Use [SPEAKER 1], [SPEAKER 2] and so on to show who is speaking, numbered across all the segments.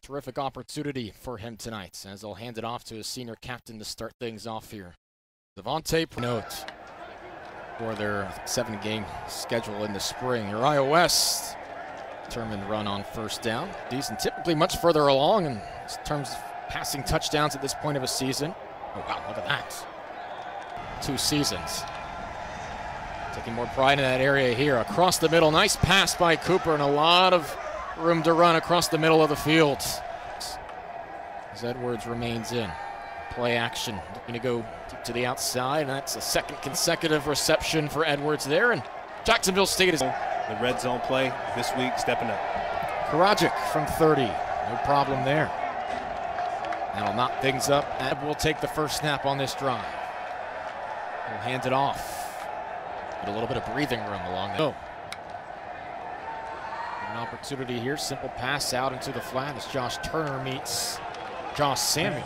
[SPEAKER 1] Terrific opportunity for him tonight as they'll hand it off to his senior captain to start things off here. Devontae note for their seven game schedule in the spring. Uriah West determined run on first down. Decent, typically much further along in terms of passing touchdowns at this point of a season. Oh, wow, look at that. Two seasons. Taking more pride in that area here. Across the middle, nice pass by Cooper and a lot of room to run across the middle of the field. As Edwards remains in. Play action, looking to go deep to the outside. And that's a second consecutive reception for Edwards there. And Jacksonville State is
[SPEAKER 2] the red zone play this week, stepping up.
[SPEAKER 1] Karajic from 30, no problem there. That'll knock things up. Ed will take the first snap on this drive. He'll hand it off. Get a little bit of breathing room along the. Oh. An opportunity here. Simple pass out into the flat as Josh Turner meets Josh Samuel.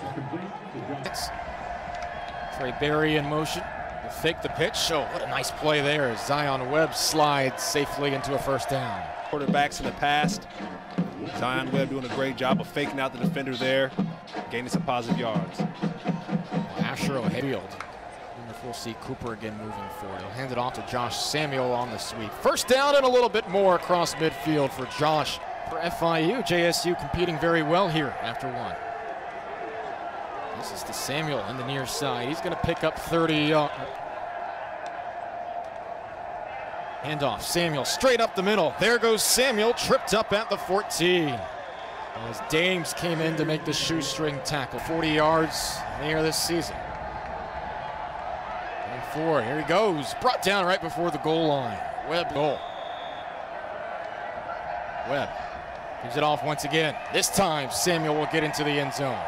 [SPEAKER 1] That's Trey Berry in motion. Will fake the pitch. Oh, what a nice play there as Zion Webb slides safely into a first down.
[SPEAKER 2] Quarterbacks in the past. Zion Webb doing a great job of faking out the defender there, gaining some positive yards.
[SPEAKER 1] Asher O'Hayfield. We'll see Cooper again moving forward. He'll hand it off to Josh Samuel on the sweep. First down and a little bit more across midfield for Josh. For FIU, JSU competing very well here after one. This is to Samuel on the near side. He's going to pick up 30 yards. Handoff, Samuel straight up the middle. There goes Samuel, tripped up at the 14. As Dames came in to make the shoestring tackle. 40 yards there this season. Forward, here he goes. Brought down right before the goal line. Webb goal. Webb gives it off once again. This time, Samuel will get into the end zone.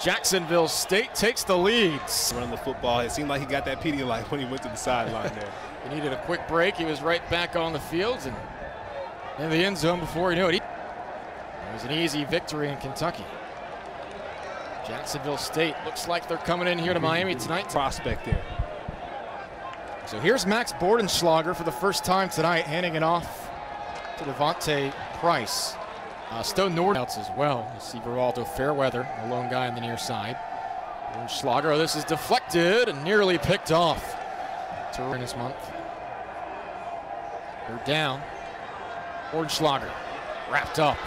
[SPEAKER 1] Jacksonville State takes the lead.
[SPEAKER 2] Running the football, it seemed like he got that Pedialyte when he went to the sideline there.
[SPEAKER 1] he needed a quick break. He was right back on the field and in the end zone before he knew it. It was an easy victory in Kentucky. Jacksonville State looks like they're coming in here to Miami tonight.
[SPEAKER 2] Prospect there.
[SPEAKER 1] So here's Max Bortenschlager for the first time tonight, handing it off to D'Vonte Price. Uh, Stone Nordouts as well. You see Veraldo Fairweather, a lone guy on the near side. Schlager, oh, this is deflected and nearly picked off. To this month. They're down. Schlager wrapped up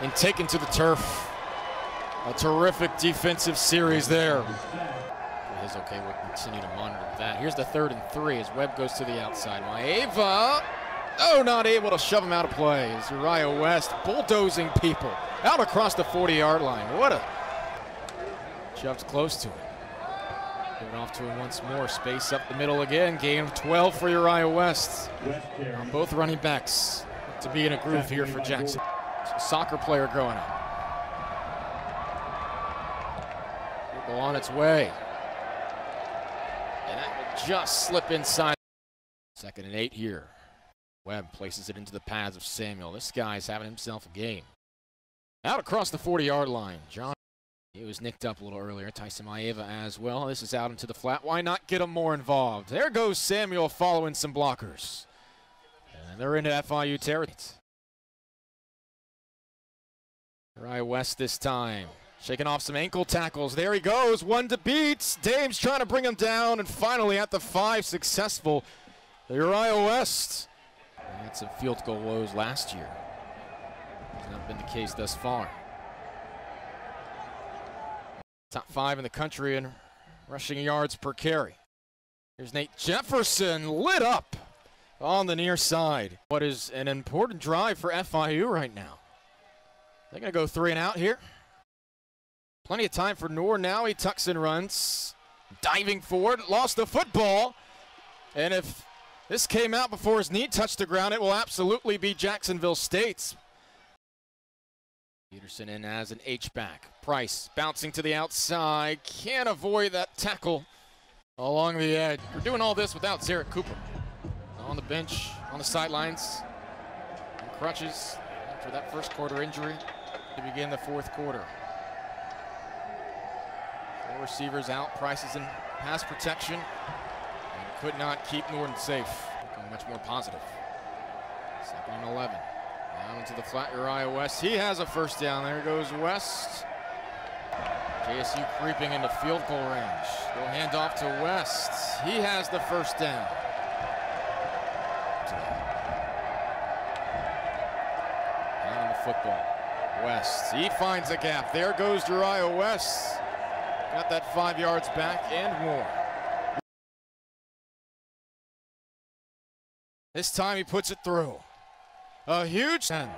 [SPEAKER 1] and taken to the turf. A terrific defensive series there. Is okay, we'll continue to monitor that. Here's the third and three as Webb goes to the outside. Maeva Oh, not able to shove him out of play. Is Uriah West bulldozing people out across the 40-yard line. What a shoves close to him. Give it off to him once more. Space up the middle again. Gain of 12 for Uriah West. On both running backs to be in a groove here for Jackson. Soccer player growing up. Go on its way. Just slip inside. Second and eight here. Webb places it into the pads of Samuel. This guy's having himself a game. Out across the 40-yard line. John, he was nicked up a little earlier. Tyson Maeva as well. This is out into the flat. Why not get him more involved? There goes Samuel following some blockers. And they're into FIU territory. Uriah West this time. Shaking off some ankle tackles. There he goes. One to beat. Dames trying to bring him down. And finally at the five, successful. Uriah West. They had some field goal woes last year. Has not been the case thus far. Top five in the country in rushing yards per carry. Here's Nate Jefferson lit up on the near side. What is an important drive for FIU right now? They're going to go three and out here. Plenty of time for Noor now. He tucks and runs. Diving forward, lost the football. And if this came out before his knee touched the ground. It will absolutely be Jacksonville State's. Peterson in as an H-back. Price bouncing to the outside. Can't avoid that tackle along the edge. We're doing all this without Zerrick Cooper. On the bench, on the sidelines, crutches after that first quarter injury to begin the fourth quarter. Receivers out. prices in pass protection and could not keep Norton safe. Looking much more positive. Second and 11. Down into the flat, Uriah West. He has a first down. There goes West. JSU creeping into field goal range. Go hand off to West. He has the first down. Down on the football. West. He finds a gap. There goes Uriah West. Got that five yards back and more. This time he puts it through. A huge 10.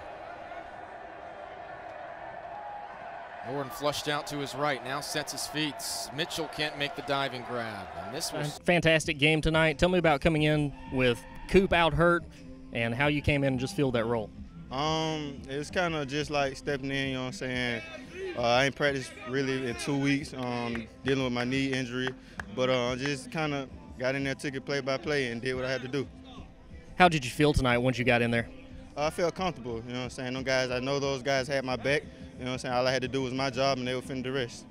[SPEAKER 1] Norton flushed out to his right, now sets his feet. Mitchell can't make the diving grab. And this was
[SPEAKER 3] fantastic game tonight. Tell me about coming in with Coop out hurt and how you came in and just filled that role.
[SPEAKER 4] Um, it was kind of just like stepping in, you know what I'm saying? Uh, I ain't practiced really in two weeks, um, dealing with my knee injury, but uh, just kind of got in there, took it play by play, and did what I had to do.
[SPEAKER 3] How did you feel tonight once you got in there?
[SPEAKER 4] I felt comfortable, you know what I'm saying? Those guys, I know those guys had my back, you know what I'm saying? All I had to do was my job, and they would finish the rest.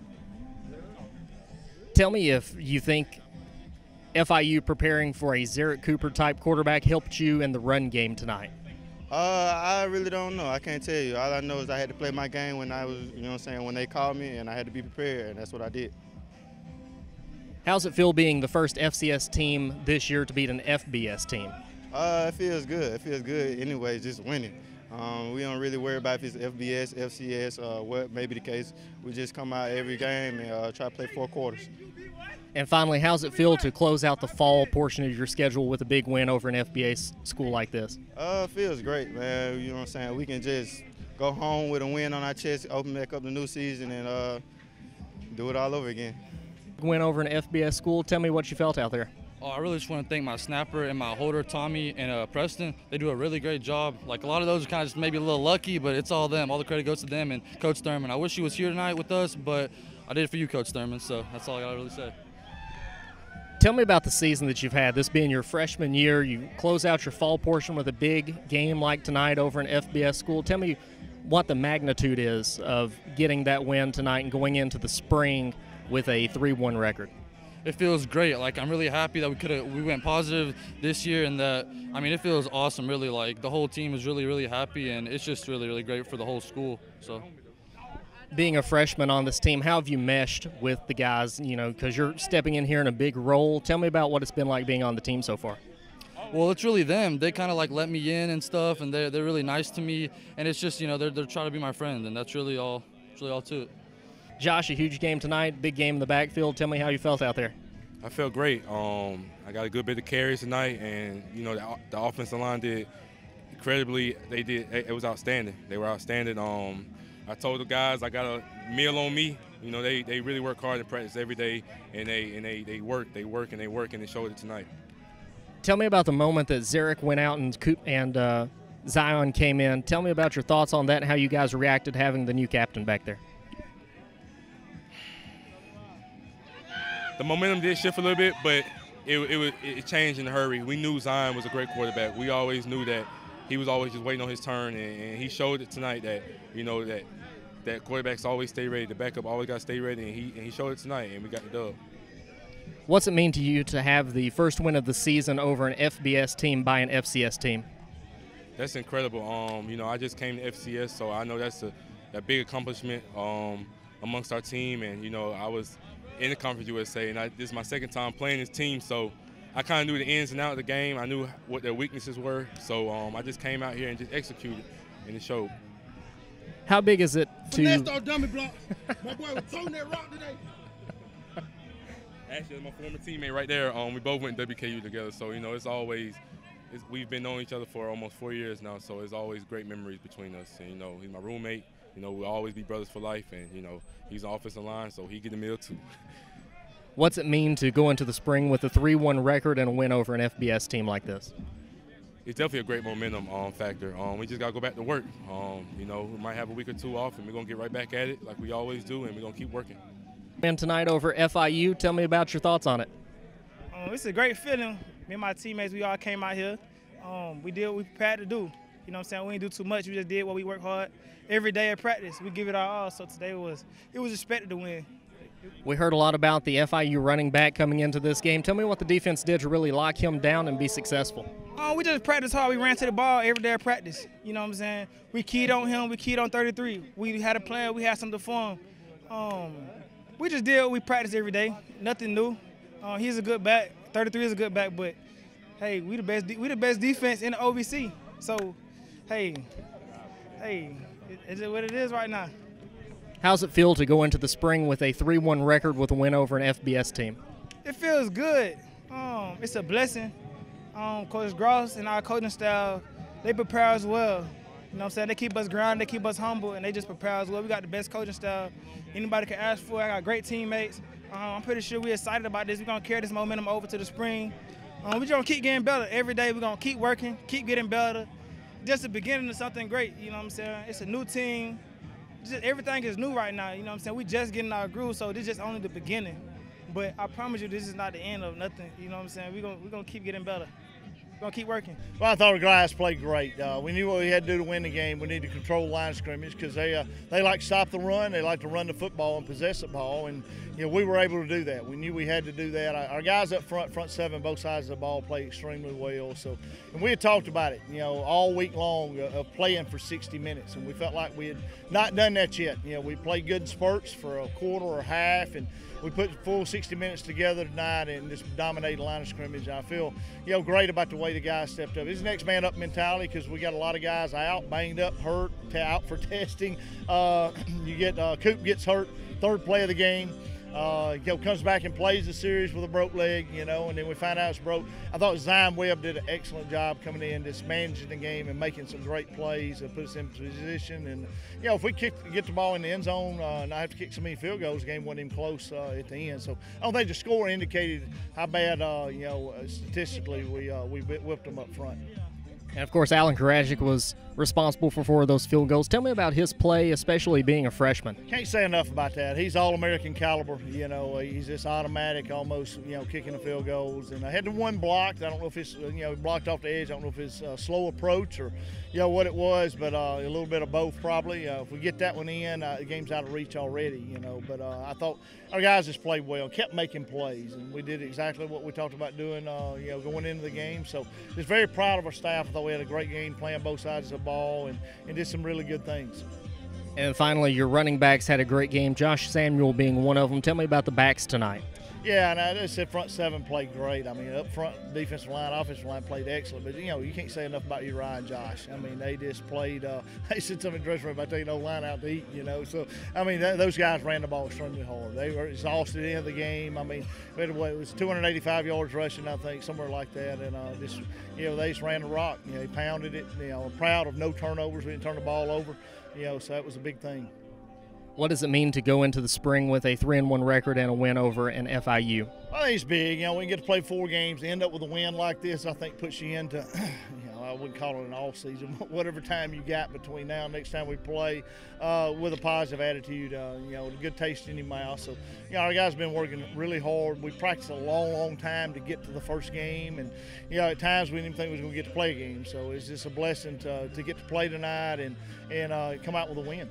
[SPEAKER 3] Tell me if you think FIU preparing for a Zerrick Cooper type quarterback helped you in the run game tonight.
[SPEAKER 4] Uh, I really don't know. I can't tell you. All I know is I had to play my game when I was, you know what I'm saying, when they called me, and I had to be prepared, and that's what I did.
[SPEAKER 3] How's it feel being the first FCS team this year to beat an FBS team?
[SPEAKER 4] Uh, it feels good. It feels good anyway, just winning. Um, we don't really worry about if it's FBS, FCS, uh, what may be the case. We just come out every game and uh, try to play four quarters.
[SPEAKER 3] And finally, how's it feel to close out the fall portion of your schedule with a big win over an FBS school like this?
[SPEAKER 4] Uh, feels great, man. You know what I'm saying? We can just go home with a win on our chest, open back up the new season, and uh, do it all over again.
[SPEAKER 3] Win over an FBS school. Tell me what you felt out there.
[SPEAKER 5] Oh, I really just want to thank my snapper and my holder, Tommy and uh, Preston. They do a really great job. Like a lot of those are kind of just maybe a little lucky, but it's all them. All the credit goes to them and Coach Thurman. I wish he was here tonight with us, but I did it for you, Coach Thurman. So that's all I got to really say.
[SPEAKER 3] Tell me about the season that you've had. This being your freshman year, you close out your fall portion with a big game like tonight over an FBS school. Tell me what the magnitude is of getting that win tonight and going into the spring with a 3-1 record.
[SPEAKER 5] It feels great. Like I'm really happy that we could have we went positive this year, and that I mean it feels awesome. Really, like the whole team is really really happy, and it's just really really great for the whole school. So
[SPEAKER 3] being a freshman on this team, how have you meshed with the guys? You know, because you're stepping in here in a big role. Tell me about what it's been like being on the team so far.
[SPEAKER 5] Well, it's really them. They kind of like let me in and stuff, and they're, they're really nice to me. And it's just, you know, they're, they're trying to be my friend, and that's really all, that's really all to it.
[SPEAKER 3] Josh, a huge game tonight, big game in the backfield. Tell me how you felt out there.
[SPEAKER 6] I felt great. Um, I got a good bit of carries tonight, and you know the, the offensive line did incredibly. They did. It was outstanding. They were outstanding. Um, I told the guys I got a meal on me. You know, they, they really work hard in practice every day, and they and they, they work, they work, and they work, and they showed it tonight.
[SPEAKER 3] Tell me about the moment that Zerrick went out and and uh, Zion came in. Tell me about your thoughts on that and how you guys reacted having the new captain back there.
[SPEAKER 6] The momentum did shift a little bit, but it, it, was, it changed in a hurry. We knew Zion was a great quarterback. We always knew that he was always just waiting on his turn, and, and he showed it tonight that you know that that quarterbacks always stay ready. The backup always got to stay ready, and he and he showed it tonight, and we got the dub.
[SPEAKER 3] What's it mean to you to have the first win of the season over an FBS team by an FCS team?
[SPEAKER 6] That's incredible. Um, you know, I just came to FCS, so I know that's a, a big accomplishment um, amongst our team, and you know, I was in the Conference USA, and I, this is my second time playing this team, so I kind of knew the ins and outs of the game. I knew what their weaknesses were, so um, I just came out here and just executed, and it showed.
[SPEAKER 3] How big is it to?
[SPEAKER 7] Finesse our dummy block. My boy was throwing that rock today.
[SPEAKER 6] Actually, my former teammate right there. Um, we both went WKU together, so you know it's always it's, we've been knowing each other for almost four years now. So it's always great memories between us. And you know, he's my roommate. You know, we'll always be brothers for life. And you know, he's an offensive line, so he get a meal too.
[SPEAKER 3] What's it mean to go into the spring with a 3-1 record and a win over an FBS team like this?
[SPEAKER 6] It's definitely a great momentum um, factor. Um, we just got to go back to work. Um, you know, we might have a week or two off, and we're going to get right back at it like we always do, and we're going to keep working.
[SPEAKER 3] And tonight over FIU, tell me about your thoughts on it.
[SPEAKER 8] Um, it's a great feeling. Me and my teammates, we all came out here. Um, we did what we prepared to do. You know what I'm saying? We didn't do too much. We just did what we worked hard every day at practice. We give it our all. So today was it was expected to win.
[SPEAKER 3] We heard a lot about the FIU running back coming into this game. Tell me what the defense did to really lock him down and be successful.
[SPEAKER 8] Oh, we just practiced hard. We ran to the ball every day at practice. You know what I'm saying? We keyed on him. We keyed on 33. We had a plan. We had something for him. Um, we just did what we practice every day. Nothing new. Uh, he's a good back. 33 is a good back, but hey, we the best. we the best defense in the OVC. So, hey, hey, it's what it is right now.
[SPEAKER 3] How's it feel to go into the spring with a 3-1 record with a win over an FBS team?
[SPEAKER 8] It feels good. Um, it's a blessing. Um, Coach Grass and our coaching staff, they prepare us well. You know what I'm saying? They keep us grounded, they keep us humble, and they just prepare us well. We got the best coaching staff anybody can ask for. I got great teammates. Um, I'm pretty sure we're excited about this. We're going to carry this momentum over to the spring. Um, we're going to keep getting better every day. We're going to keep working, keep getting better. Just the beginning of something great, you know what I'm saying? It's a new team just everything is new right now. You know what I'm saying? We just getting our groove, so this is just only the beginning. But I promise you, this is not the end of nothing. You know what I'm saying? We're gonna we're gonna keep getting better. Gonna keep working.
[SPEAKER 9] Well, I thought our guys played great. Uh, we knew what we had to do to win the game. We need to control line scrimmage because they uh, they like to stop the run. They like to run the football and possess the ball, and you know we were able to do that. We knew we had to do that. Our guys up front, front seven, both sides of the ball, played extremely well. So, and we had talked about it, you know, all week long uh, of playing for 60 minutes, and we felt like we had not done that yet. You know, we played good spurts for a quarter or half, and we put full 60 minutes together tonight and just dominated the line of scrimmage. I feel, you know, great about the way the guys stepped up. It's next man up mentality because we got a lot of guys out, banged up, hurt, out for testing. Uh, you get uh, Coop gets hurt, third play of the game. Uh, you know, comes back and plays the series with a broke leg, you know, and then we find out it's broke. I thought Zion Webb did an excellent job coming in, just managing the game and making some great plays and put us in position. And, you know, if we kick, get the ball in the end zone uh, and I have to kick so many field goals, the game wasn't even close uh, at the end. So I don't think the score indicated how bad, uh, you know, statistically we, uh, we whipped them up front.
[SPEAKER 3] And of course, Alen Karajic was responsible for four of those field goals. Tell me about his play, especially being a freshman.
[SPEAKER 9] Can't say enough about that. He's all American caliber. You know, he's just automatic, almost, you know, kicking the field goals. And I had the one blocked. I don't know if it's, you know, blocked off the edge. I don't know if it's a slow approach or, you know, what it was, but uh, a little bit of both probably. Uh, if we get that one in, uh, the game's out of reach already, you know. But uh, I thought our guys just played well, kept making plays, and we did exactly what we talked about doing, uh, you know, going into the game. So just very proud of our staff. I thought we had a great game playing both sides of the ball and, and did some really good things.
[SPEAKER 3] And finally, your running backs had a great game. Josh Samuel being one of them. Tell me about the backs tonight.
[SPEAKER 9] Yeah, and I said front seven played great. I mean, up front defensive line, offensive line played excellent. But you know, you can't say enough about Uriah and Josh. I mean, they just played. Uh, they said something in the dressing about taking no line out to eat. You know, so I mean, th- those guys ran the ball extremely hard. They were exhausted in the game. I mean, it was 285 yards rushing, I think, somewhere like that. And uh, just you know, they just ran the rock. You know, they pounded it. You know, proud of no turnovers. We didn't turn the ball over. You know, so that was a big thing.
[SPEAKER 3] What does it mean to go into the spring with a three and one record and a win over an FIU?
[SPEAKER 9] I think it's big. You know, we get to play four games, end up with a win like this. I think puts you into, you know, I wouldn't call it an off season, whatever time you got between now and next time we play, uh, with a positive attitude. Uh, you know, a good taste in your mouth. So, you know, our guys have been working really hard. We practiced a long, long time to get to the first game, and you know, at times we didn't even think we was going to get to play a game. So it's just a blessing to, to get to play tonight and and uh, come out with a win.